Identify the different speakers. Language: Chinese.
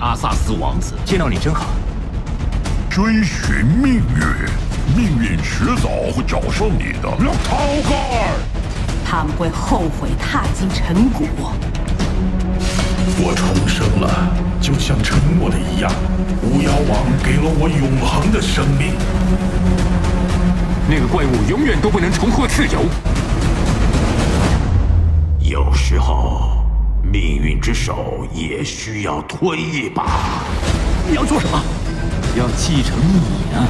Speaker 1: 阿萨斯王子，
Speaker 2: 见到你真好。
Speaker 3: 追寻命运，命运迟早会找上你的。让逃开，
Speaker 4: 他们会后悔踏进尘谷。
Speaker 3: 我重生了，就像承诺的一样，巫妖王给了我永恒的生命。
Speaker 2: 那个怪物永远都不能重获自由。
Speaker 1: 有时候，命运之手也需要推一把。
Speaker 2: 你要做什么？要继承你啊！